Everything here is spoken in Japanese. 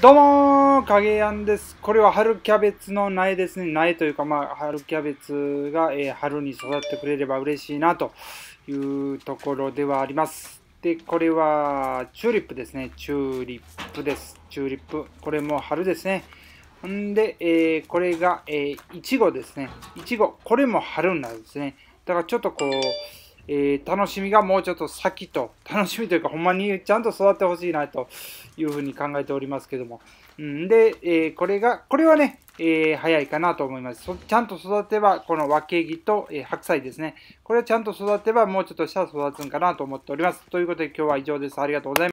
どうもー、影やんです。これは春キャベツの苗ですね。苗というか、まあ、春キャベツが、えー春に育ってくれれば嬉しいなというところではあります。で、これはチューリップですね。チューリップです。チューリップ。これも春ですね。んで、えーこれが、えーいちごですね。いちご。これも春なんですね。だからちょっとこう、えー楽しみがもうちょっと先と、楽しみというか、ほんまにちゃんと育ってほしいなというふうに考えておりますけども。うん、で、えーこれが、これはね、えー早いかなと思います。ちゃんと育てば、この分け木と、え白菜ですね。これはちゃんと育てば、もうちょっとしたら育つんかなと思っております。ということで今日は以上です。ありがとうございます。